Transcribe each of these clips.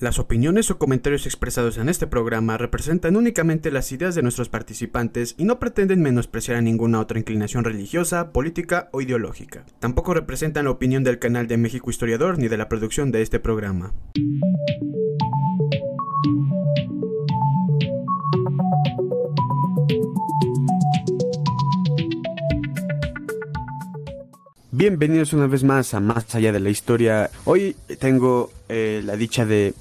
Las opiniones o comentarios expresados en este programa representan únicamente las ideas de nuestros participantes y no pretenden menospreciar a ninguna otra inclinación religiosa, política o ideológica. Tampoco representan la opinión del canal de México Historiador ni de la producción de este programa. Bienvenidos una vez más a Más Allá de la Historia. Hoy tengo eh, la dicha de,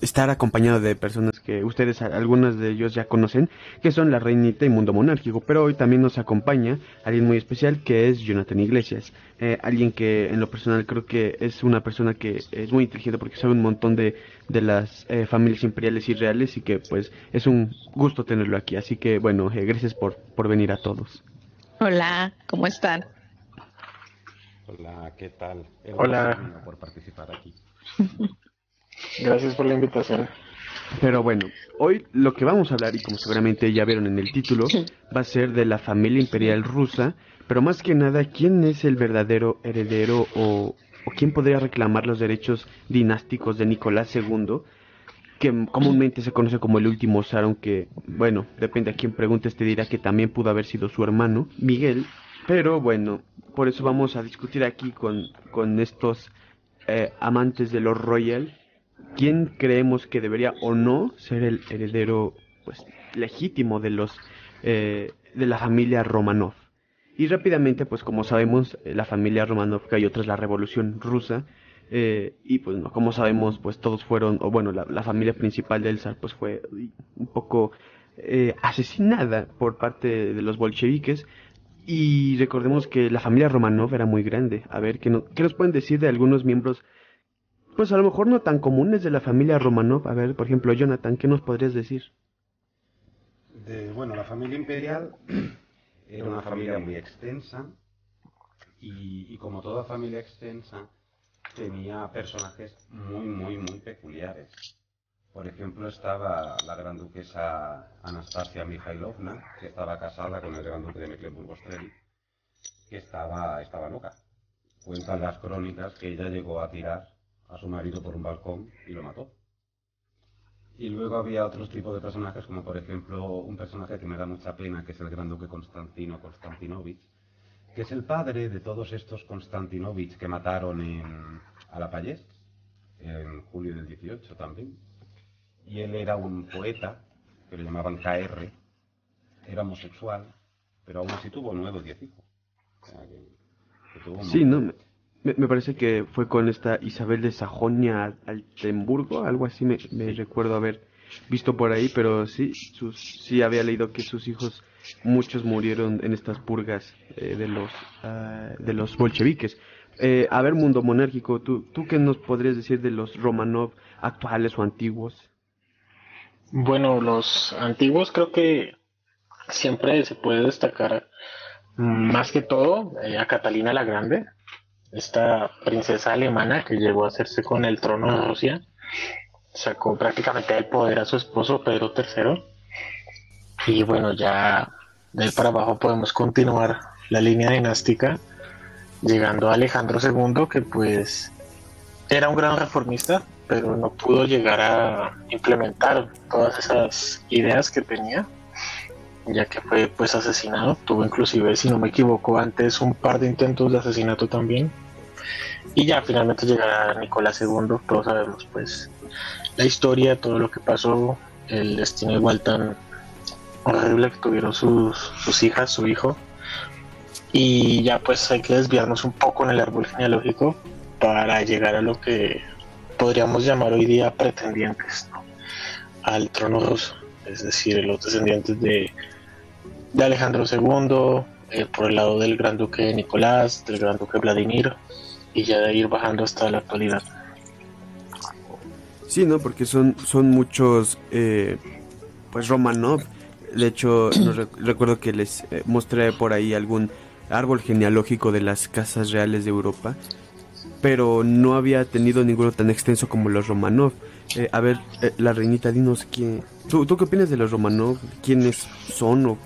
estar acompañado de personas que ustedes, algunos de ellos ya conocen, que son la Reinita y Mundo Monárquico. Pero hoy también nos acompaña alguien muy especial que es Jonathan Iglesias. Eh, alguien que en lo personal creo que es una persona que es muy inteligente porque sabe un montón de, de las eh, familias imperiales y reales y que pues es un gusto tenerlo aquí. Así que bueno, gracias por, por venir a todos. Hola, ¿cómo están? Hola, ¿qué tal? Hola. Por participar aquí. Gracias por la invitación. Pero bueno, hoy lo que vamos a hablar, y como seguramente ya vieron en el título, va a ser de la familia imperial rusa, pero más que nada, ¿quién es el verdadero heredero o, o quién podría reclamar los derechos dinásticos de Nicolás II? que comúnmente se conoce como el último zar, aunque, bueno, depende a quién preguntes, te dirá que también pudo haber sido su hermano, Miguel, pero bueno, por eso vamos a discutir aquí con, con estos eh, amantes de lo royal, quién creemos que debería o no ser el heredero pues legítimo de los eh, de la familia Romanov. Y rápidamente, pues como sabemos, eh, la familia Romanov cayó tras la revolución rusa. y pues no, como sabemos, pues todos fueron, o bueno, la, familia principal del zar pues fue un poco asesinada por parte de los bolcheviques. Y recordemos que la familia Romanov era muy grande. A ver, ¿qué, ¿qué nos pueden decir de algunos miembros? Pues a lo mejor no tan comunes de la familia Romanov. A ver, por ejemplo, Jonathan, ¿qué nos podrías decir? De, bueno, la familia imperial era una familia muy extensa y, y como toda familia extensa tenía personajes muy, muy, muy peculiares. Por ejemplo, estaba la gran duquesa Anastasia Mikhailovna, que estaba casada con el gran duque de Mecklenburgo-Strelitz, que estaba, estaba loca. Cuentan las crónicas que ella llegó a tirar a su marido por un balcón y lo mató. Y luego había otros tipos de personajes, como por ejemplo un personaje que me da mucha pena, que es el gran duque Constantino Konstantinovich, que es el padre de todos estos Konstantinovich que mataron en, a la Payés, en julio del 18 también y él era un poeta, que le llamaban KR, era homosexual, pero aún así tuvo nueve o diez hijos. sí, no, me, parece que fue con esta Isabel de Sajonia Altenburgo, algo así me, recuerdo haber visto por ahí, pero sí, sus, sí había leído que sus hijos, muchos murieron en estas purgas eh, de los ah, de los bolcheviques. Eh, a ver, mundo monárquico, ¿tú, ¿tú qué nos podrías decir de los Romanov actuales o antiguos? Bueno, los antiguos creo que siempre se puede destacar más que todo eh, a Catalina la Grande, esta princesa alemana que llegó a hacerse con el trono de Rusia, sacó prácticamente el poder a su esposo Pedro III. Y bueno, ya de ahí para abajo podemos continuar la línea dinástica, llegando a Alejandro II, que pues era un gran reformista, pero no pudo llegar a implementar todas esas ideas que tenía, ya que fue pues asesinado. Tuvo inclusive, si no me equivoco, antes un par de intentos de asesinato también. Y ya finalmente llegará Nicolás II, todos sabemos pues la historia, todo lo que pasó, el destino igual tan horrible que tuvieron sus, sus hijas, su hijo. Y ya pues hay que desviarnos un poco en el árbol genealógico para llegar a lo que podríamos llamar hoy día pretendientes al trono ruso, es decir, los descendientes de, de Alejandro II, eh, por el lado del gran duque Nicolás, del gran duque Vladimir, y ya de ir bajando hasta la actualidad. Sí, ¿no? Porque son, son muchos, eh, pues Romanov. De hecho, recuerdo que les eh, mostré por ahí algún árbol genealógico de las casas reales de Europa pero no había tenido ninguno tan extenso como los Romanov. Eh, a ver, eh, la reinita, dinos quién. ¿Tú, qué opinas de los Romanov? ¿Quiénes son? O,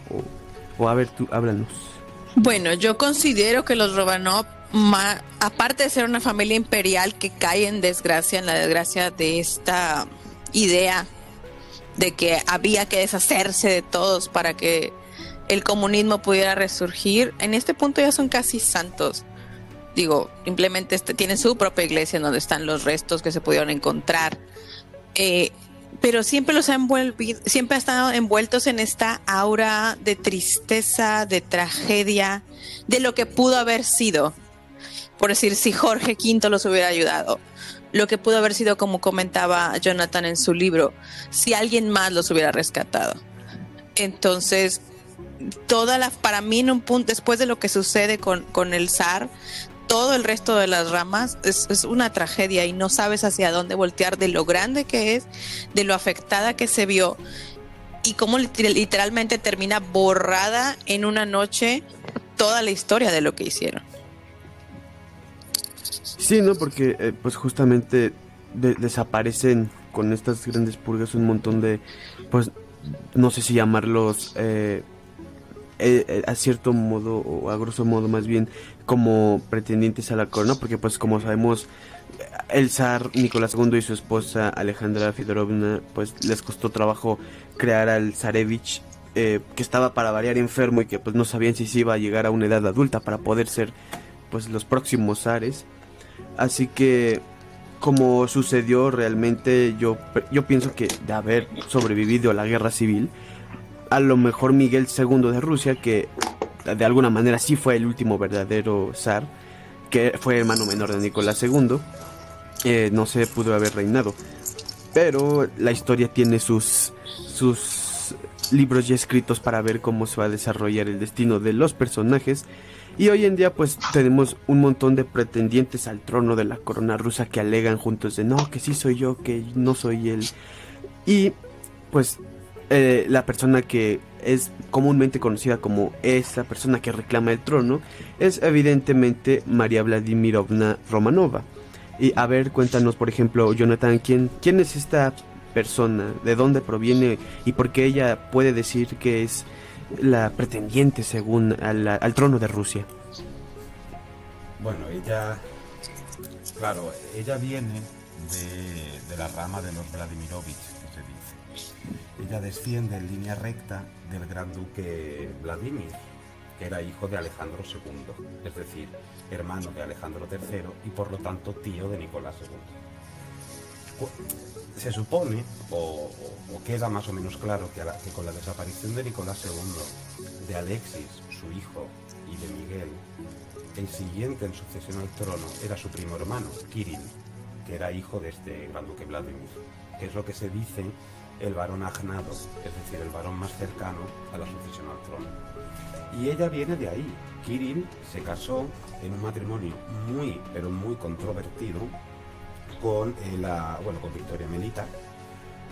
o, a ver, tú háblanos. Bueno, yo considero que los Romanov aparte de ser una familia imperial que cae en desgracia, en la desgracia de esta idea de que había que deshacerse de todos para que el comunismo pudiera resurgir, en este punto ya son casi santos. Digo, simplemente este, tienen su propia iglesia en donde están los restos que se pudieron encontrar. Eh, pero siempre los han envuelto, siempre han estado envueltos en esta aura de tristeza, de tragedia, de lo que pudo haber sido. Por decir, si Jorge V los hubiera ayudado, lo que pudo haber sido, como comentaba Jonathan en su libro, si alguien más los hubiera rescatado. Entonces, toda la, para mí en un punto, después de lo que sucede con, con el zar, todo el resto de las ramas es, una tragedia y no sabes hacia dónde voltear de lo grande que es, de lo afectada que se vio y cómo literalmente termina borrada en una noche toda la historia de lo que hicieron. Sí, ¿no? Porque eh, pues justamente desaparecen con estas grandes purgas un montón de, pues no sé si llamarlos eh, eh, a cierto modo, o a grosso modo más bien, como pretendientes a la corona, porque pues como sabemos, el zar Nicolás II y su esposa Alejandra Fidorovna, pues les costó trabajo crear al zarevich, eh, que estaba para variar enfermo y que pues no sabían si se iba a llegar a una edad adulta para poder ser pues los próximos zares. Así que como sucedió realmente, yo, yo pienso que de haber sobrevivido a la guerra civil, a lo mejor Miguel II de Rusia, que de alguna manera sí fue el último verdadero zar, que fue hermano menor de Nicolás II, eh, no se pudo haber reinado. Pero la historia tiene sus, sus libros ya escritos para ver cómo se va a desarrollar el destino de los personajes. Y hoy en día pues tenemos un montón de pretendientes al trono de la corona rusa que alegan juntos de no, que sí soy yo, que no soy él. Y pues eh, la persona que es comúnmente conocida como esa persona que reclama el trono, es evidentemente María Vladimirovna Romanova. Y a ver, cuéntanos, por ejemplo, Jonathan, ¿quién, quién es esta persona? ¿De dónde proviene? ¿Y por qué ella puede decir que es la pretendiente según al, trono de Rusia? Bueno, ella, claro, ella viene de, de la rama de los Vladimirovich ella desciende en línea recta del gran duque Vladimir, que era hijo de Alejandro II, es decir, hermano de Alejandro III y por lo tanto tío de Nicolás II. Se supone, o, queda más o menos claro, que, que con la desaparición de Nicolás II, de Alexis, su hijo, y de Miguel, el siguiente en sucesión al trono era su primo hermano, Kirill, que era hijo de este gran duque Vladimir, que es lo que se dice el varón agnado, es decir, el varón más cercano a la sucesión al trono. Y ella viene de ahí. Kirill se casó en un matrimonio muy, pero muy controvertido con, eh, la, bueno, con Victoria Melita,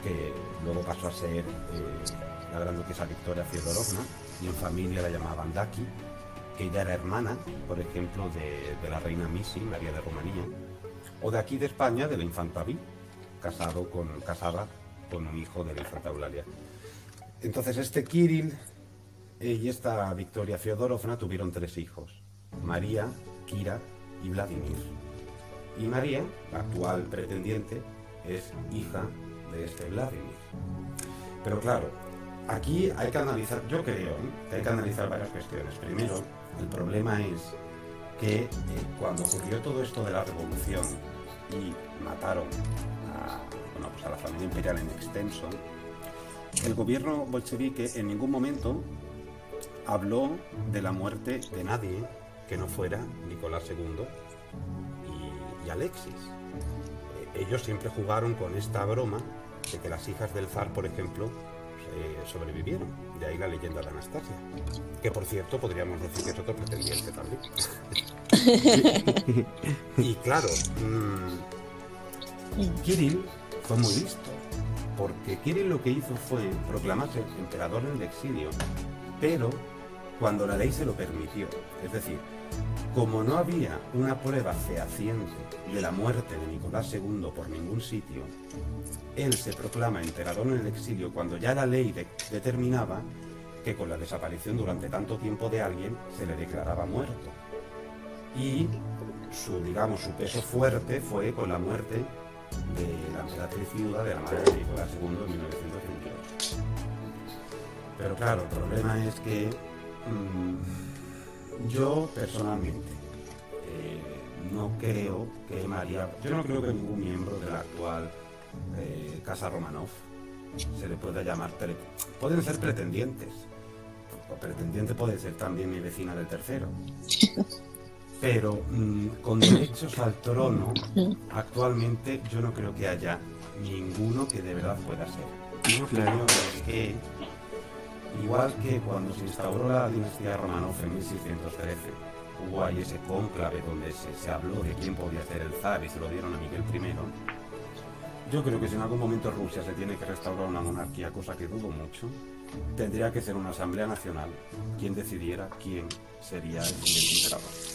que luego pasó a ser eh, la gran duquesa Victoria Fiodorovna, y en familia la llamaban Daki, que ella era hermana, por ejemplo, de, la reina Misi, María de Rumanía, o de aquí de España, de la infanta Vi, casado con, casada con un hijo de la infanta Eulalia. Entonces este Kirill y esta Victoria Feodorovna tuvieron tres hijos, María, Kira y Vladimir. Y María, la actual pretendiente, es hija de este Vladimir. Pero claro, aquí hay que analizar, yo creo ¿eh? que hay que analizar varias cuestiones. Primero, el problema es que eh, cuando ocurrió todo esto de la revolución y mataron a pues a la familia imperial en extenso, el gobierno bolchevique en ningún momento habló de la muerte de nadie que no fuera Nicolás II y, Alexis. Eh, ellos siempre jugaron con esta broma de que las hijas del zar, por ejemplo, eh, sobrevivieron. De ahí la leyenda de Anastasia. Que por cierto podríamos decir que es otro pretendiente también. y claro, mmm, Kirill fue muy listo, porque Kirill lo que hizo fue proclamarse emperador en el exilio, pero cuando la ley se lo permitió. Es decir, como no había una prueba fehaciente de la muerte de Nicolás II por ningún sitio, él se proclama emperador en el exilio cuando ya la ley determinaba que con la desaparición durante tanto tiempo de alguien se le declaraba muerto. y su, digamos, su peso fuerte fue con la muerte de la emperatriz viuda de la madre de Nicolás II en 1928. Pero claro, el problema es que mm, yo personalmente eh, no creo que María, yo no creo que ningún miembro de la actual eh, Casa Romanov se le pueda llamar, pueden ser pretendientes, o pretendiente puede ser también mi vecina del tercero. Pero mm, con derechos al trono, actualmente yo no creo que haya ninguno que de verdad pueda ser. Yo creo que, igual que cuando se instauró la dinastía Romanov en 1613, hubo ahí ese cónclave donde se, habló de quién podía ser el zar y se lo dieron a Miguel I. Yo creo que si en algún momento Rusia se tiene que restaurar una monarquía, cosa que dudo mucho, tendría que ser una asamblea nacional quien decidiera quién sería el siguiente emperador.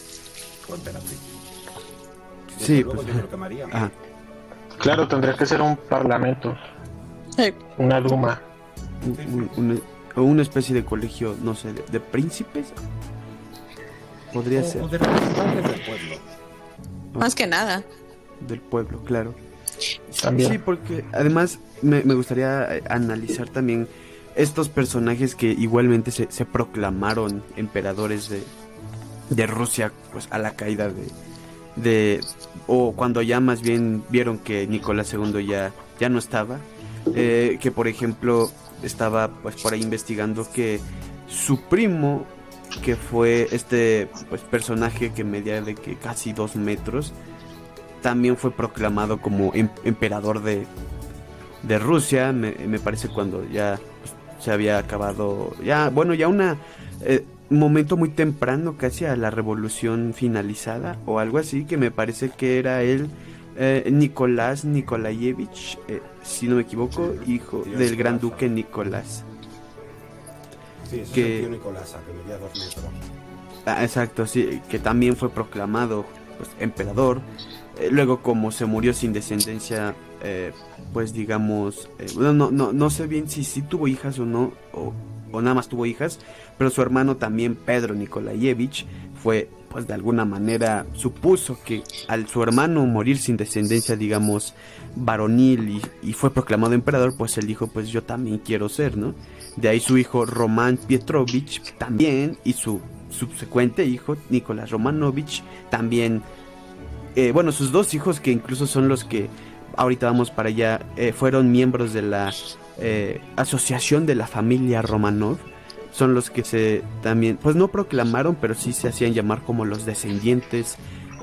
Sí, pues, Claro, tendría que ser un parlamento. Una duma. o una especie de colegio, no sé, de, príncipes. Podría ser. O de representantes del pueblo. Más que nada. Del pueblo, claro. Sí, porque además me, gustaría eh, analizar también estos personajes que igualmente se proclamaron emperadores de, de Rusia pues a la caída de, de o cuando ya más bien vieron que Nicolás II ya, ya no estaba, eh, que por ejemplo estaba pues por ahí investigando que su primo, que fue este pues personaje que medía de que casi dos metros, también fue proclamado como em, emperador de, de Rusia, me, me parece cuando ya pues, se había acabado, ya, bueno, ya una... Eh, momento muy temprano, casi a la revolución finalizada o algo así, que me parece que era él, eh, Nicolás Nikolayevich, eh, si no me equivoco, hijo del gran duque Nicolás. Sí, que, Nicolás, que medía dos metros. Ah, exacto, sí, que también fue proclamado pues, emperador. Eh, luego, como se murió sin descendencia, pues digamos, no, no, no sé bien si sí tuvo hijas o no, o, o nada más tuvo hijas, pero su hermano también Pedro Nikolayevich fue pues de alguna manera supuso que al su hermano morir sin descendencia digamos varonil y, fue proclamado emperador pues él dijo pues yo también quiero ser no de ahí su hijo Román Pietrovich también y su subsecuente hijo Nicolás Romanovich también. Eh, bueno sus dos hijos que incluso son los que ahorita vamos para allá eh, fueron miembros de la eh, asociación de la familia Romanov son los que se también, pues no proclamaron, pero sí se hacían llamar como los descendientes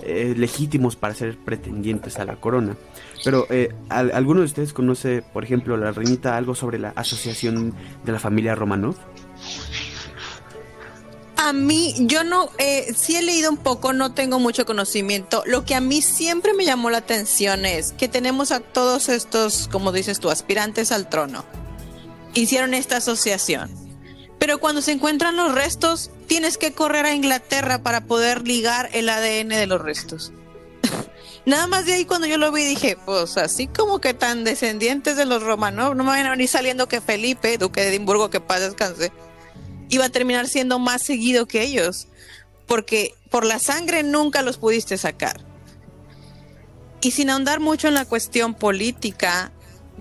eh, legítimos para ser pretendientes a la corona. Pero, eh, ¿alguno de ustedes conoce, por ejemplo, la reinita algo sobre la asociación de la familia Romanov? A mí, yo no, eh, sí he leído un poco, no tengo mucho conocimiento. Lo que a mí siempre me llamó la atención es que tenemos a todos estos, como dices tú, aspirantes al trono. Hicieron esta asociación pero cuando se encuentran los restos, tienes que correr a Inglaterra para poder ligar el ADN de los restos. Nada más de ahí cuando yo lo vi dije, pues así como que tan descendientes de los romanos, no me van a venir saliendo que Felipe, duque de Edimburgo, que paz descanse, iba a terminar siendo más seguido que ellos, porque por la sangre nunca los pudiste sacar. Y sin ahondar mucho en la cuestión política,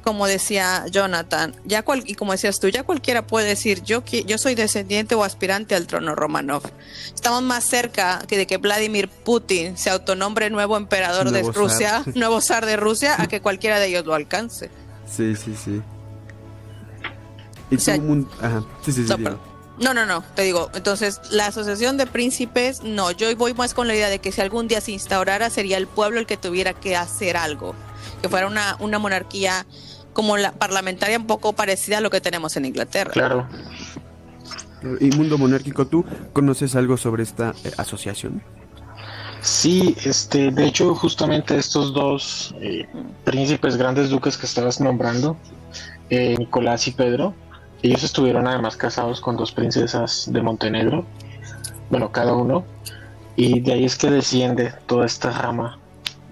como decía Jonathan, ya cual, y como decías tú, ya cualquiera puede decir yo, yo soy descendiente o aspirante al trono Romanov. Estamos más cerca que de que Vladimir Putin se autonombre nuevo emperador de Rusia, nuevo zar de Rusia, a que cualquiera de ellos lo alcance. Sí, sí, sí. no, no, no, te digo, entonces la asociación de príncipes, no, yo voy más con la idea de que si algún día se instaurara sería el pueblo el que tuviera que hacer algo, que fuera una, una monarquía como la parlamentaria un poco parecida a lo que tenemos en Inglaterra. Claro. Y Mundo Monárquico, ¿tú conoces algo sobre esta eh, asociación? Sí, este, de hecho, justamente estos dos eh, príncipes grandes duques que estabas nombrando, eh, Nicolás y Pedro, ellos estuvieron además casados con dos princesas de Montenegro, bueno, cada uno, y de ahí es que desciende toda esta rama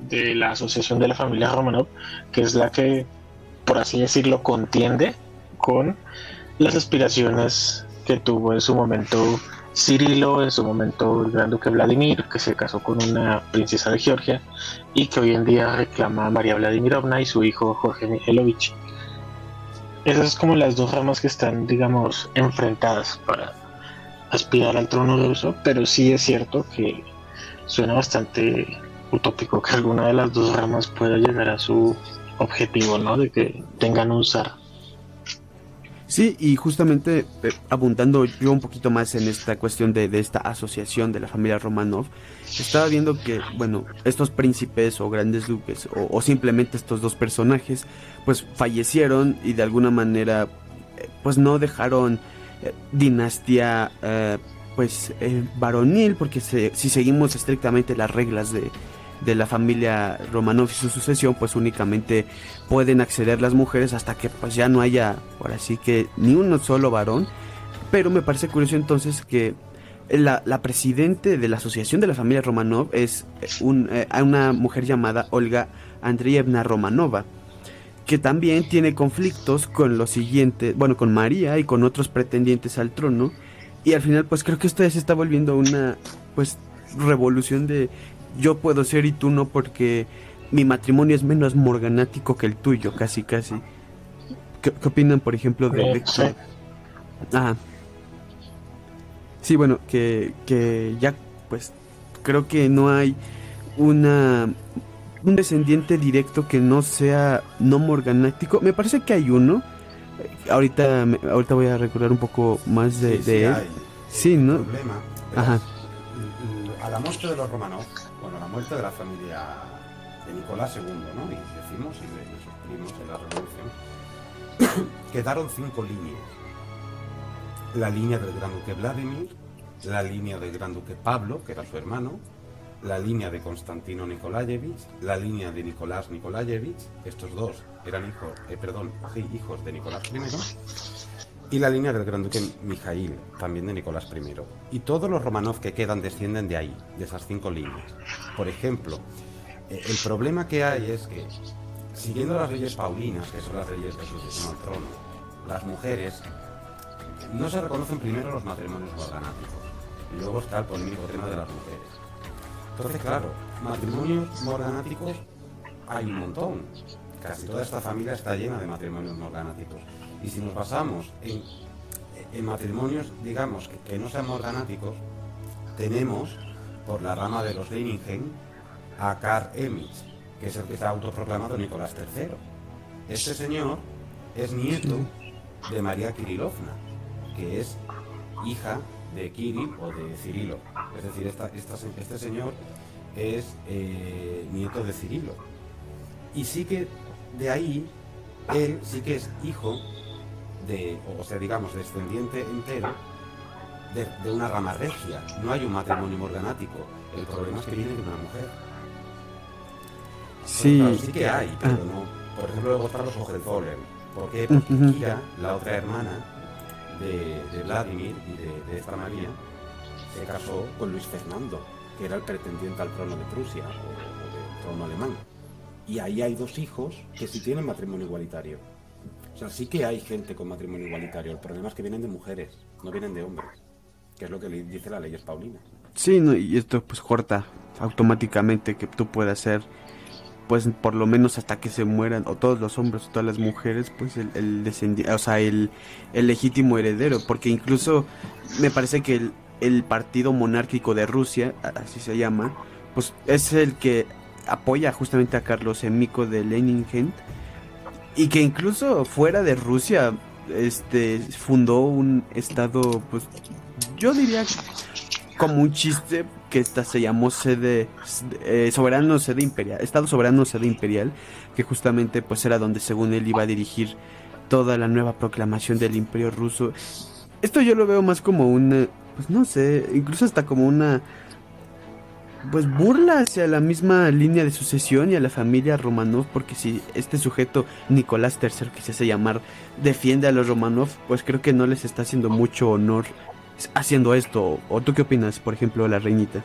de la asociación de la familia Romanov, que es la que por así decirlo, contiende con las aspiraciones que tuvo en su momento Cirilo, en su momento el gran duque Vladimir, que se casó con una princesa de Georgia y que hoy en día reclama a María Vladimirovna y su hijo Jorge Mikhailovich. Esas son como las dos ramas que están, digamos, enfrentadas para aspirar al trono de uso, pero sí es cierto que suena bastante utópico que alguna de las dos ramas pueda llegar a su objetivo, ¿no? De que tengan un zar. Sí, y justamente eh, abundando yo un poquito más en esta cuestión de, esta asociación de la familia Romanov, estaba viendo que, bueno, estos príncipes o grandes duques o, simplemente estos dos personajes, pues fallecieron y de alguna manera, eh, pues no dejaron eh, dinastía, pues varonil, porque si seguimos estrictamente las reglas de, de la familia Romanov y su sucesión, pues únicamente pueden acceder las mujeres hasta que pues ya no haya, por así que ni uno solo varón. Pero me parece curioso entonces que la, la presidente de la Asociación de la Familia Romanov es un, eh, una mujer llamada Olga Andrievna Romanova, que también tiene conflictos con los siguientes, bueno, con María y con otros pretendientes al trono. Y al final, pues creo que esto ya se está volviendo una, pues, revolución de yo puedo ser y tú no porque mi matrimonio es menos morganático que el tuyo, casi, casi. ¿Qué, opinan, por ejemplo, de... de Ajá. Sí, bueno, que, que ya, pues, creo que no hay una un descendiente directo que no sea no morganático. Me parece que hay uno. Ahorita, ahorita voy a recordar un poco más de, sí, él. sí, ¿no? Ajá. A la muerte de los Romanov, bueno, la muerte de la familia de Nicolás II, ¿no? Y decimos, y de sus primos en la revolución, quedaron cinco líneas. La línea del gran duque Vladimir, la línea del gran duque Pablo, que era su hermano, la línea de Constantino Nikolayevich, la línea de Nicolás Nikolayevich, estos dos eran hijos, eh, perdón, hijos de Nicolás I, y la línea del gran duque Mijail, también de Nicolás I. Y todos los Romanov que quedan descienden de ahí, de esas cinco líneas. Por ejemplo, eh, el problema que hay es que, siguiendo las leyes paulinas, que son las leyes de sucesión al trono, las mujeres no se reconocen primero los matrimonios morganáticos, y luego está el polémico tema de las mujeres. Entonces, claro, matrimonios morganáticos hay un montón. Casi toda esta familia está llena de matrimonios morganáticos. Y si nos basamos en, matrimonios, digamos, que, no sean morganáticos, tenemos por la rama de los Leiningen a Karl Emich, que es el que está autoproclamado Nicolás III. Este señor es nieto de María Kirilovna, que es hija de Kirill o de Cirilo. Es decir, este señor es eh, nieto de Cirilo. Y sí que de ahí, él sí que es hijo o sea, digamos, descendiente entero de, una rama regia. No hay un matrimonio morganático. El problema es que viene de una mujer. Sí, sí que hay, pero no. Por ejemplo, luego están los Hohenzollern. ¿Por qué? Porque Kira, la otra hermana de, Vladimir y de, esta María, se casó con Luis Fernando, que era el pretendiente al trono de Prusia o, o del trono alemán. Y ahí hay dos hijos que sí tienen matrimonio igualitario. O sea, sí que hay gente con matrimonio igualitario. El problema es que vienen de mujeres, no vienen de hombres. Que es lo que dice la ley Paulina. Sí, y esto pues corta automáticamente que tú puedas ser, pues por lo menos hasta que se mueran, o todos los hombres o todas las mujeres, pues el, el o sea, el, el legítimo heredero. Porque incluso me parece que el, el partido monárquico de Rusia, así se llama, pues es el que apoya justamente a Carlos Emico de Leningen y que incluso fuera de Rusia este fundó un estado pues yo diría como un chiste que esta se llamó sede eh, soberano sede imperial estado soberano sede imperial que justamente pues era donde según él iba a dirigir toda la nueva proclamación del imperio ruso. Esto yo lo veo más como una pues no sé incluso hasta como una pues burla hacia la misma línea de sucesión y a la familia Romanov, porque si este sujeto, Nicolás III, que se hace llamar, defiende a los Romanov, pues creo que no les está haciendo mucho honor haciendo esto. ¿O tú qué opinas, por ejemplo, la reinita?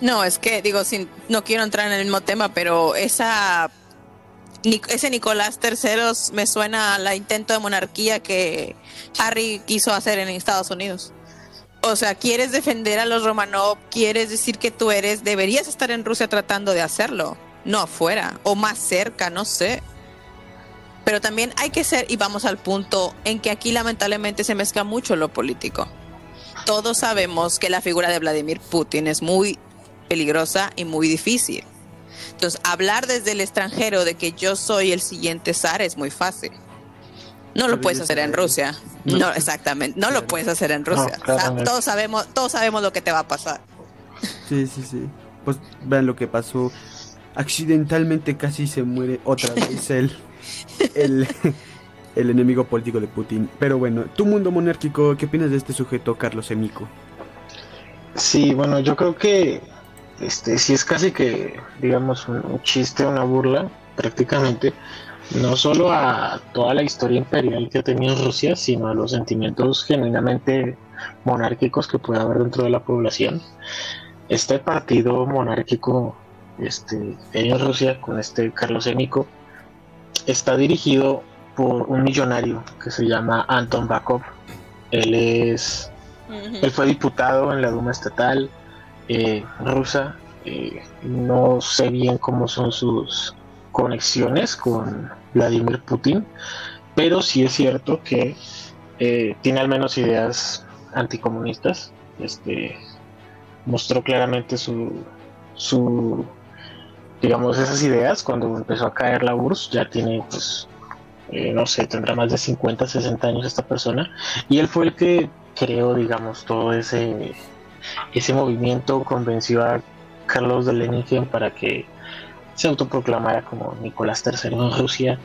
No, es que digo, sin, no quiero entrar en el mismo tema, pero esa ese Nicolás III me suena a la intento de monarquía que Harry quiso hacer en Estados Unidos. O sea, quieres defender a los Romanov, quieres decir que tú eres, deberías estar en Rusia tratando de hacerlo, no afuera o más cerca, no sé. Pero también hay que ser, y vamos al punto en que aquí lamentablemente se mezcla mucho lo político. Todos sabemos que la figura de Vladimir Putin es muy peligrosa y muy difícil. Entonces, hablar desde el extranjero de que yo soy el siguiente zar es muy fácil. No lo puedes hacer en Rusia. No, exactamente. No lo puedes hacer en Rusia. todos sabemos, todos sabemos lo que te va a pasar. Sí, sí, sí. Pues vean lo que pasó. Accidentalmente casi se muere otra vez el, el, el enemigo político de Putin. Pero bueno, tu mundo monárquico, ¿qué opinas de este sujeto, Carlos Emico? Sí, bueno, yo creo que este sí es casi que, digamos, un chiste, una burla, prácticamente, no solo a toda la historia imperial que ha tenido Rusia, sino a los sentimientos genuinamente monárquicos que puede haber dentro de la población. Este partido monárquico este, en Rusia, con este Carlos Emico, está dirigido por un millonario que se llama Anton Bakov. Él es, él fue diputado en la Duma estatal eh, rusa. Eh, no sé bien cómo son sus conexiones con Vladimir Putin, pero sí es cierto que eh, tiene al menos ideas anticomunistas. Este mostró claramente su, su digamos esas ideas cuando empezó a caer la URSS ya tiene pues eh, no sé tendrá más de 50 60 años esta persona y él fue el que creó digamos todo ese ese movimiento convenció a Carlos de Lenin para que se autoproclamara como Nicolás III en Rusia.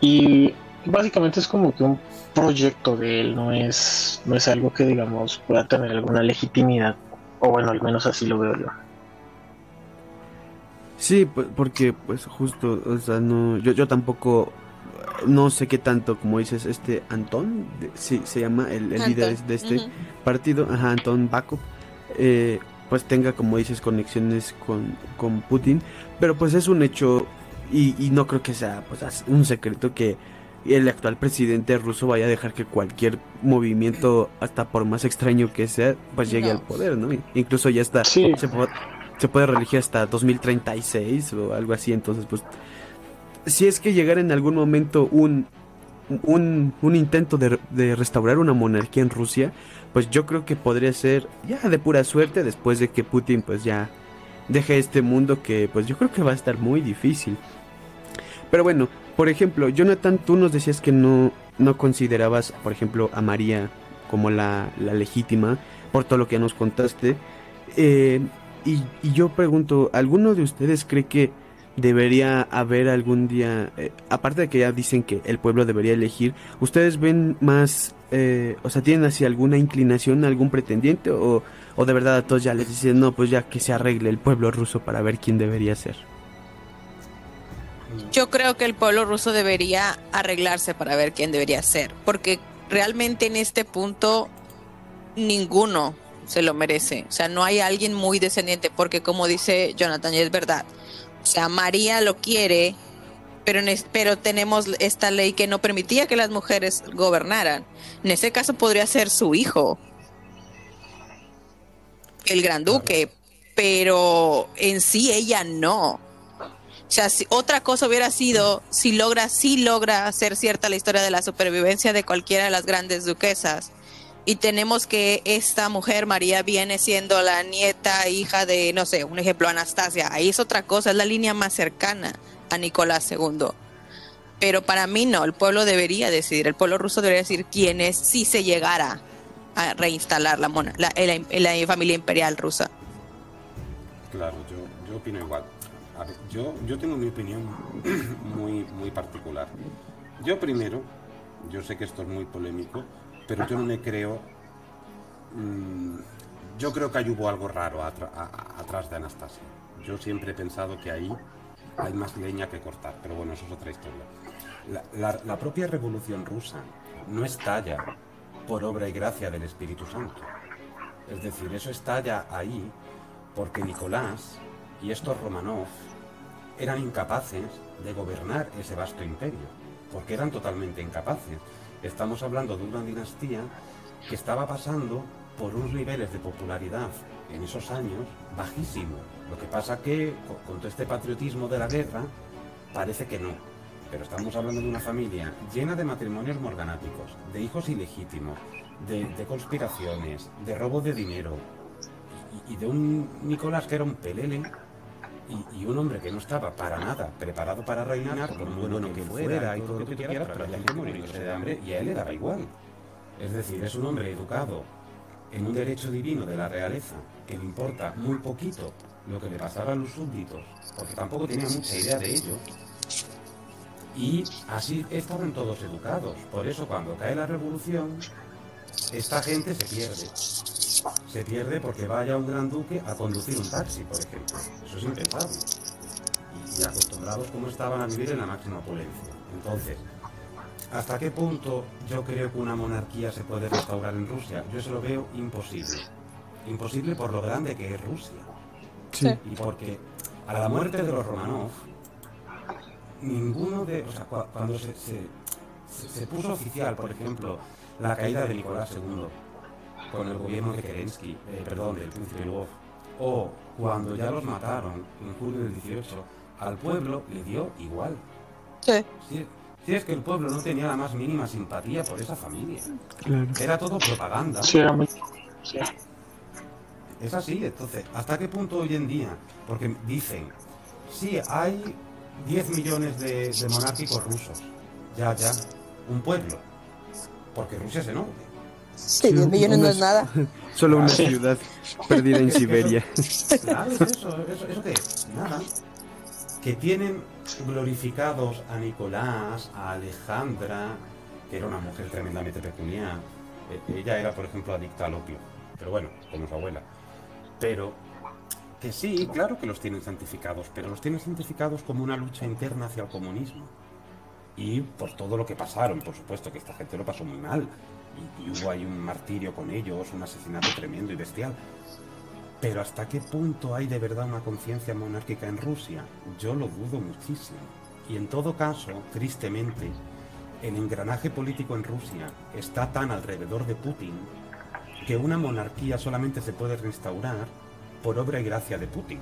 Y básicamente es como que un proyecto de él, no es, no es algo que digamos pueda tener alguna legitimidad, o bueno, al menos así lo veo yo. Sí, porque pues justo, o sea, no, yo, yo tampoco no sé qué tanto, como dices, este Antón, sí, se llama el, líder de este partido, ajá, Antón Bakov, eh, pues tenga, como dices, conexiones con, con Putin, pero pues es un hecho y, no creo que sea pues un secreto que el actual presidente ruso vaya a dejar que cualquier movimiento, hasta por más extraño que sea, pues llegue al poder, ¿no? Incluso ya está, se, puede, se puede reelegir hasta 2036 o algo así, entonces pues si es que llegara en algún momento un, un, un intento de, de, restaurar una monarquía en Rusia, pues yo creo que podría ser ya de pura suerte después de que Putin pues ya deje este mundo que pues yo creo que va a estar muy difícil. Pero bueno, por ejemplo, Jonathan, tú nos decías que no, no considerabas, por ejemplo, a María como la, la legítima por todo lo que nos contaste. Eh, y, y, yo pregunto, ¿alguno de ustedes cree que debería haber algún día, eh, aparte de que ya dicen que el pueblo debería elegir, ¿ustedes ven más, eh, o sea, tienen así alguna inclinación, algún pretendiente o, o de verdad a todos ya les dicen, no, pues ya que se arregle el pueblo ruso para ver quién debería ser? Yo creo que el pueblo ruso debería arreglarse para ver quién debería ser, porque realmente en este punto ninguno se lo merece. O sea, no hay alguien muy descendiente, porque como dice Jonathan, es verdad, o sea, María lo quiere, pero, pero tenemos esta ley que no permitía que las mujeres gobernaran. En ese caso podría ser su hijo, el gran duque, pero en sí ella no. O sea, si otra cosa hubiera sido si logra, si logra hacer cierta la historia de la supervivencia de cualquiera de las grandes duquesas, y tenemos que esta mujer, María, viene siendo la nieta, hija de, no sé, un ejemplo, Anastasia. Ahí es otra cosa, es la línea más cercana a Nicolás II. Pero para mí no, el pueblo debería decidir, el pueblo ruso debería decir quién es si se llegara a reinstalar la, mona, la, la, familia imperial rusa. Claro, yo, yo opino igual. yo, yo tengo mi opinión muy, muy particular. Yo primero, yo sé que esto es muy polémico, pero yo no me creo. Mm, yo creo que ahí hubo algo raro atrás de Anastasia. Yo siempre he pensado que ahí hay más leña que cortar, pero bueno, eso es otra historia. La, propia revolución rusa no estalla por obra y gracia del Espíritu Santo. Es decir, eso estalla ahí porque Nicolás y estos Romanov eran incapaces de gobernar ese vasto imperio, porque eran totalmente incapaces. Estamos hablando de una dinastía que estaba pasando por unos niveles de popularidad en esos años bajísimo. Lo que pasa que con todo este patriotismo de la guerra parece que no. Pero estamos hablando de una familia llena de matrimonios morganáticos, de hijos ilegítimos, de, conspiraciones, de robo de dinero y, de un Nicolás que era un pelele y, un hombre que no estaba para nada preparado para reinar, por muy bueno que fuera y todo lo que tú quieras, pero había gente muriéndose de hambre y a él le daba igual. Es decir, es un hombre educado en un derecho divino de la realeza que le importa muy poquito lo que le pasaba a los súbditos, porque tampoco tenía mucha idea de ello. Y así estaban todos educados. Por eso cuando cae la revolución, esta gente se pierde. Se pierde porque vaya un gran duque a conducir un taxi, por ejemplo. Eso es impensable. Y, acostumbrados como estaban a vivir en la máxima opulencia. Entonces, ¿hasta qué punto yo creo que una monarquía se puede restaurar en Rusia? Yo se lo veo imposible. Imposible por lo grande que es Rusia. Sí. Y porque a la muerte de los Romanov, ninguno de... O sea, cuando se, se puso oficial, por ejemplo, la caída de Nicolás II con el gobierno de Kerensky, eh, perdón, del príncipe Lvov, o cuando ya los mataron en julio del 18, al pueblo le dio igual. Sí. Si, es que el pueblo no tenía la más mínima simpatía por esa familia. Era todo propaganda. Sí, era muy... Es así, entonces, ¿hasta qué punto hoy en día? Porque dicen, sí, hay 10 millones de, de monárquicos rusos. Ya, ya. Un pueblo porque Rusia es enorme. Sí, 10 millones no es nada. Solo una ciudad perdida en Siberia. Claro, eso, eso, eso que es, nada. Que tienen glorificados a Nicolás, a Alejandra, que era una mujer tremendamente peculiar. E, ella era, por ejemplo, adicta al opio, pero bueno, como su abuela. Pero que sí, claro que los tienen santificados, pero los tienen santificados como una lucha interna hacia el comunismo y por todo lo que pasaron, por supuesto que esta gente lo pasó muy mal y, hubo ahí un martirio con ellos, un asesinato tremendo y bestial. Pero ¿hasta qué punto hay de verdad una conciencia monárquica en Rusia? Yo lo dudo muchísimo. Y en todo caso, tristemente, el engranaje político en Rusia está tan alrededor de Putin que una monarquía solamente se puede restaurar por obra y gracia de Putin.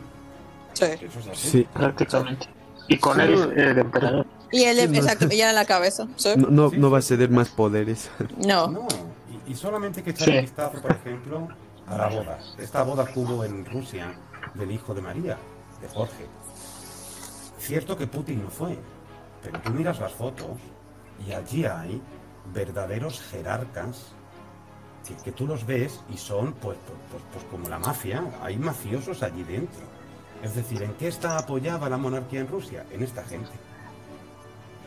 Sí, sí prácticamente. Y con él, el emperador. Y él, exacto, ya en la cabeza. No, no, va a ceder más poderes. No. No, y, solamente que echar un vistazo, por ejemplo, a la boda. Esta boda que hubo en Rusia del hijo de María, de Jorge. Cierto que Putin no fue, pero tú miras las fotos y allí hay verdaderos jerarcas que, tú los ves y son pues, pues, pues, pues como la mafia, hay mafiosos allí dentro. Es decir, ¿en qué está apoyada la monarquía en Rusia? En esta gente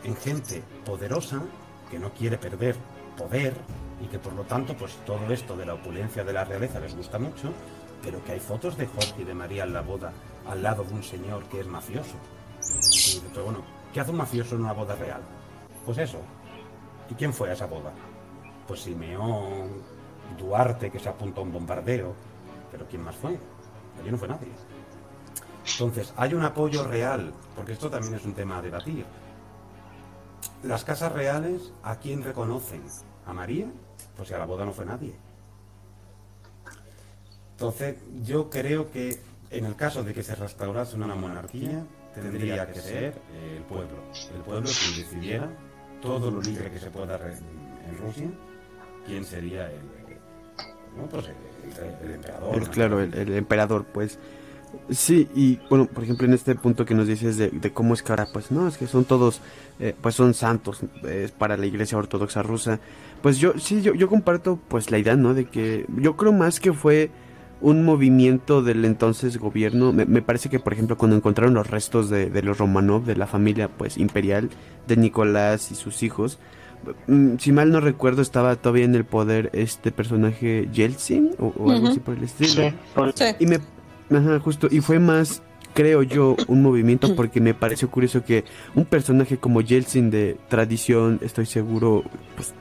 en gente poderosa que no quiere perder poder y que por lo tanto pues todo esto de la opulencia de la realeza les gusta mucho, pero que hay fotos de Jorge y de María en la boda al lado de un señor que es mafioso. Y pero bueno, ¿qué hace un mafioso en una boda real? Pues eso. ¿Y quién fue a esa boda? Pues Simeón, Duarte que se apuntó a un bombardeo, pero ¿quién más fue? Allí no fue nadie. Entonces, hay un apoyo real, porque esto también es un tema a debatir las casas reales, ¿a quién reconocen? ¿A María? Pues si a la boda no fue nadie. Entonces, yo creo que en el caso de que se restaurase una monarquía, tendría que ser el pueblo. El pueblo quien decidiera todo lo libre que se pueda en Rusia, quién sería el, pues el, emperador. claro, el, emperador, pues. Sí, y bueno, por ejemplo, en este punto que nos dices de, cómo es que ahora, pues no, es que son todos, eh, pues son santos es para la iglesia ortodoxa rusa. Pues yo, sí, yo, yo comparto pues la idea, ¿no? De que yo creo más que fue un movimiento del entonces gobierno. Me, parece que, por ejemplo, cuando encontraron los restos de, de, los Romanov, de la familia pues imperial, de Nicolás y sus hijos, si mal no recuerdo, estaba todavía en el poder este personaje Yeltsin o, algo así por el estilo. Sí, Y me Ajá, justo. Y fue más, creo yo, un movimiento porque me pareció curioso que un personaje como Yeltsin de tradición, estoy seguro, pues,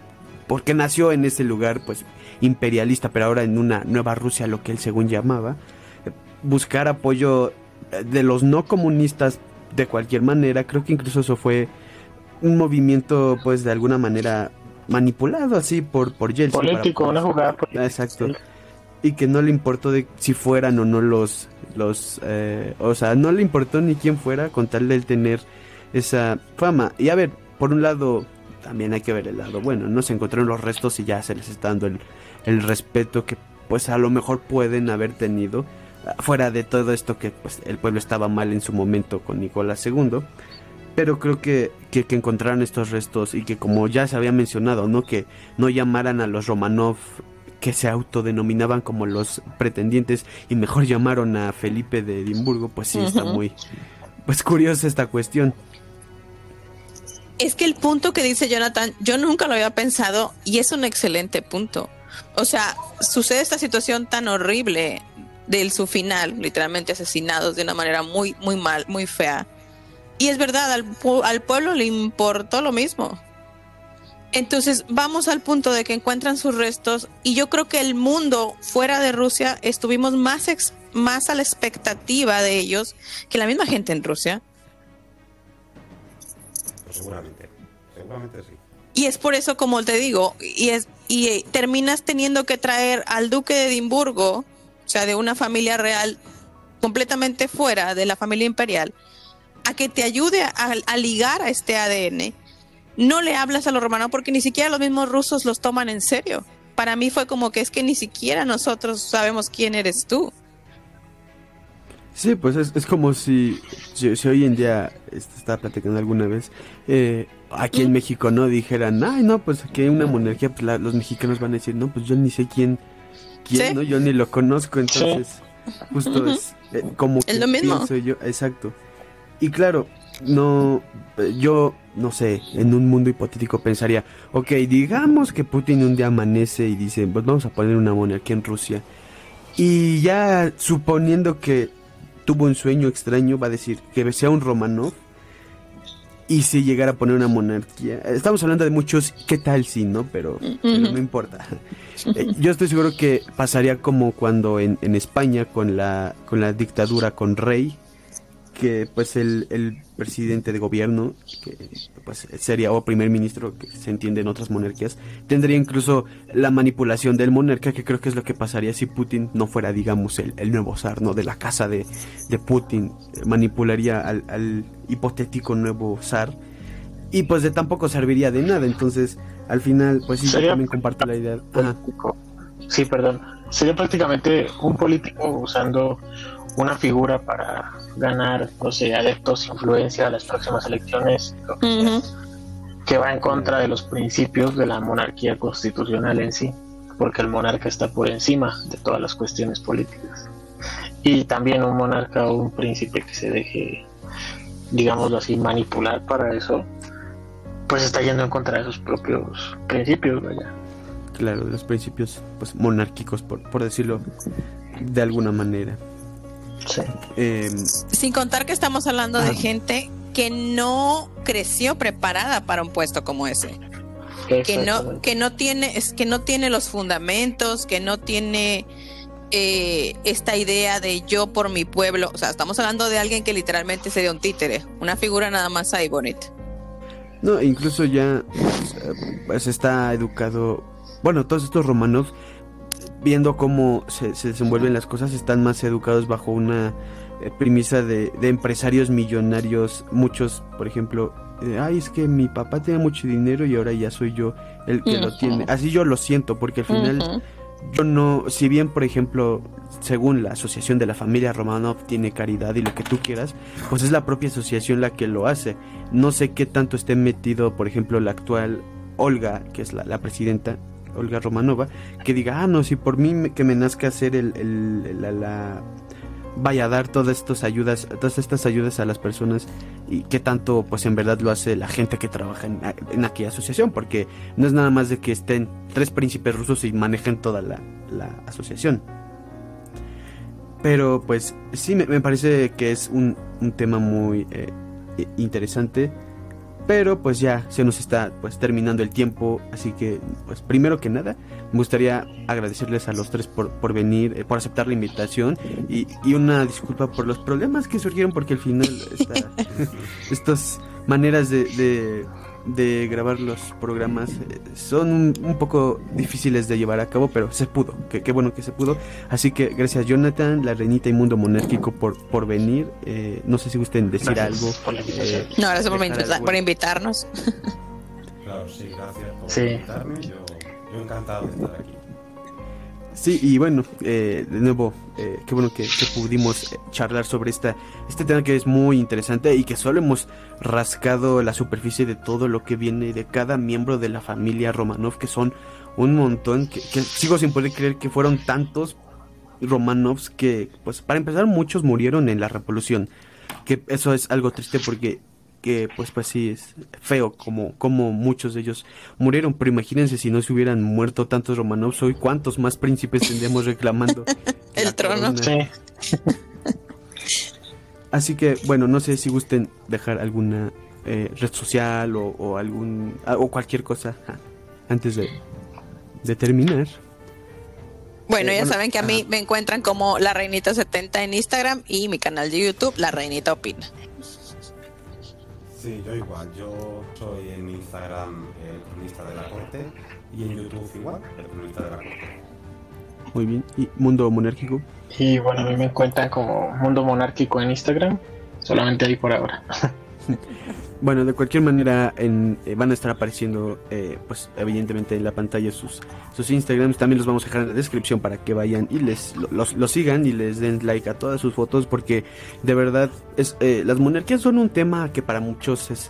porque nació en ese lugar, pues, imperialista, pero ahora en una nueva Rusia, lo que él según llamaba, buscar apoyo de los no comunistas de cualquier manera, creo que incluso eso fue un movimiento, pues, de alguna manera manipulado así por, por Yeltsin. Político, una jugada Exacto. y que no le importó de si fueran o no los, los, eh, o sea, no le importó ni quién fuera con tal de tener esa fama. Y a ver, por un lado, también hay que ver el lado bueno, no se encontraron los restos y ya se les está dando el, el respeto que pues a lo mejor pueden haber tenido fuera de todo esto que pues el pueblo estaba mal en su momento con Nicolás II pero creo que, que, que, encontraron estos restos y que como ya se había mencionado, ¿no? Que no llamaran a los Romanov que se autodenominaban como los pretendientes y mejor llamaron a Felipe de Edimburgo, pues sí está muy pues curiosa esta cuestión. Es que el punto que dice Jonathan, yo nunca lo había pensado y es un excelente punto. O sea, sucede esta situación tan horrible del su final, literalmente asesinados de una manera muy, muy mal, muy fea y es verdad, al, al pueblo le importó lo mismo. Entonces vamos al punto de que encuentran sus restos y yo creo que el mundo fuera de Rusia estuvimos más, ex, más a la expectativa de ellos que la misma gente en Rusia. Pues seguramente, seguramente sí. Y es por eso, como te digo, y, es, y terminas teniendo que traer al duque de Edimburgo, o sea, de una familia real completamente fuera de la familia imperial, a que te ayude a, ligar a este ADN, no le hablas a los romanos porque ni siquiera los mismos rusos los toman en serio. Para mí fue como que es que ni siquiera nosotros sabemos quién eres tú. Sí, pues es, como si, si, hoy en día este, estaba platicando alguna vez, eh, aquí en México no dijeran, ay no, pues que una monarquía, pues los mexicanos van a decir, no, pues yo ni sé quién, quién, ¿no? Yo ni lo conozco, entonces justo es eh, como que lo mismo. pienso yo, exacto. Y claro, no, yo no sé, en un mundo hipotético pensaría, ok, digamos que Putin un día amanece y dice, pues vamos a poner una monarquía en Rusia. Y ya suponiendo que tuvo un sueño extraño, va a decir que sea un Romanov. Y si llegara a poner una monarquía, estamos hablando de muchos, ¿qué tal si, no? Pero, no importa. Eh, yo estoy seguro que pasaría como cuando en, en España con la, con la dictadura con rey, que pues el, el, presidente de gobierno, que pues sería o primer ministro, que se entiende en otras monarquías, tendría incluso la manipulación del monarca, que creo que es lo que pasaría si Putin no fuera, digamos, el, el nuevo zar, ¿no? De la casa de, de Putin, manipularía al, al, hipotético nuevo zar, y pues de tampoco serviría de nada, entonces al final, pues sí, yo también comparto la idea. Sí, perdón. Sería prácticamente un político usando una figura para ganar, no sé, adeptos, influencia a las próximas elecciones, que va en contra de los principios de la monarquía constitucional en sí, porque el monarca está por encima de todas las cuestiones políticas. Y también un monarca o un príncipe que se deje, digámoslo así, manipular para eso, pues está yendo en contra de sus propios principios, vaya. Claro, los principios pues monárquicos, por, por decirlo de alguna manera. Em, Sin contar que estamos hablando de gente que no creció preparada para un puesto como ese. Que no, que no tiene, es que no tiene los fundamentos, que no tiene eh, esta idea de yo por mi pueblo. O sea, estamos hablando de alguien que literalmente se dio un títere, una figura nada más ahí bonita. No, incluso ya pues, está educado. Bueno, todos estos romanos viendo cómo se, desenvuelven las cosas, están más educados bajo una eh, premisa de, empresarios millonarios. Muchos, por ejemplo, ay, es que mi papá tenía mucho dinero y ahora ya soy yo el que lo tiene. Así yo lo siento, porque al final yo no, si bien, por ejemplo, según la asociación de la familia Romanov tiene caridad y lo que tú quieras, pues es la propia asociación la que lo hace. No sé qué tanto esté metido, por ejemplo, la actual Olga, que es la, la presidenta, Olga Romanova, que diga, ah, no, si por mí que me nazca hacer el, el la, vaya a dar todas estas ayudas, todas estas ayudas a las personas y qué tanto pues en verdad lo hace la gente que trabaja en, aquella asociación, porque no es nada más de que estén tres príncipes rusos y manejen toda la, la asociación. Pero pues sí, me, parece que es un, un tema muy eh, interesante pero pues ya se nos está pues terminando el tiempo, así que pues primero que nada me gustaría agradecerles a los tres por, por venir, eh, por aceptar la invitación y, y, una disculpa por los problemas que surgieron porque al final está, estas maneras de, de, de grabar los programas eh, son un, poco difíciles de llevar a cabo, pero se pudo. Qué bueno que se pudo. Así que gracias Jonathan, la reinita y mundo monárquico por, por venir. Eh, no sé si gusten decir algo. Eh, no, gracias por, por, invitarnos. Claro, sí, gracias por invitarme. Yo, yo encantado de estar aquí. Sí, y bueno, eh, de nuevo, eh, qué bueno que, pudimos eh, charlar sobre esta, este tema que es muy interesante y que solo hemos rascado la superficie de todo lo que viene de cada miembro de la familia Romanov, que son un montón, que, sigo sin poder creer que fueron tantos Romanovs que, pues, para empezar, muchos murieron en la revolución, que eso es algo triste porque que pues pues sí es feo como, como muchos de ellos murieron, pero imagínense si no se hubieran muerto tantos Romanovs hoy, ¿cuántos más príncipes tendríamos reclamando el trono? Así que bueno, no sé si gusten dejar alguna eh, red social o, algún ah, o cualquier cosa antes de, de terminar. Bueno, ya saben que a mí me encuentran como la Reinita 70 en Instagram y mi canal de YouTube, La Reinita Opina. Sí, yo igual. Yo soy en Instagram el cronista de la corte y en YouTube igual, el cronista de la corte. Muy bien. ¿Y Mundo Monárquico? Y bueno, a mí me cuentan como Mundo Monárquico en Instagram, solamente ahí por ahora. Bueno, de cualquier manera en, eh, van a estar apareciendo, eh, pues evidentemente en la pantalla sus, sus Instagrams. También los vamos a dejar en la descripción para que vayan y les los, los sigan y les den like a todas sus fotos porque de verdad es, eh, las monarquías son un tema que para muchos es,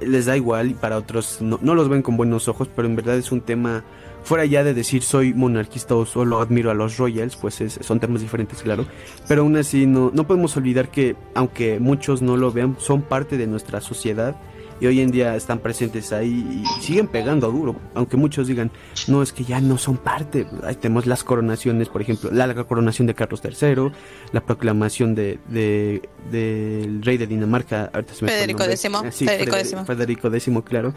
les da igual y para otros no los ven con buenos ojos, pero en verdad es un tema fuera ya de decir soy monarquista o solo admiro a los royals, pues son temas diferentes, claro. Pero aún así no, no podemos olvidar que, aunque muchos no lo vean, son parte de nuestra sociedad y hoy en día están presentes ahí y siguen pegando duro, aunque muchos digan, no, es que ya no son parte. Ahí tenemos las coronaciones, por ejemplo, la, coronación de Carlos III, la proclamación de, del rey de Dinamarca, Federico X. Federico, X. Federico X, claro.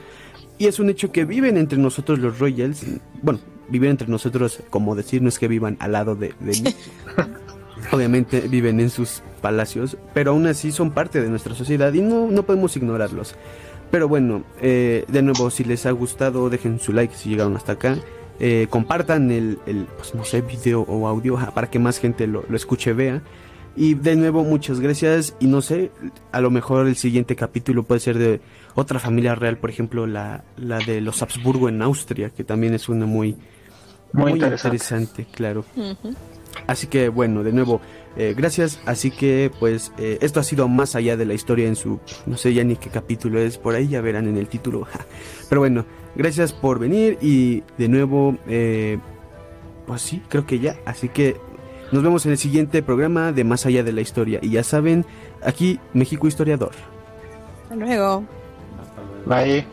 Y es un hecho que viven entre nosotros los Royals. Bueno, viven entre nosotros, como decir, no es que vivan al lado de, mí. Obviamente viven en sus palacios, pero aún así son parte de nuestra sociedad y no, no podemos ignorarlos. Pero bueno, eh, de nuevo, si les ha gustado, dejen su like si llegaron hasta acá. Eh, compartan el, el, pues no sé, video o audio para que más gente lo, lo escuche, vea. Y de nuevo, muchas gracias. Y no sé, a lo mejor el siguiente capítulo puede ser de otra familia real, por ejemplo, la, la de los Habsburgo en Austria, que también es una muy, muy, interesante. claro. Así que bueno, de nuevo, eh, gracias. Así que pues eh, esto ha sido más allá de la historia en su, no sé ya ni qué capítulo es, por ahí ya verán en el título. Pero bueno, gracias por venir y de nuevo, eh, pues sí, creo que ya. Así que nos vemos en el siguiente programa de Más allá de la historia. Y ya saben, aquí México Historiador. Hasta luego. Bye.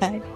Bye.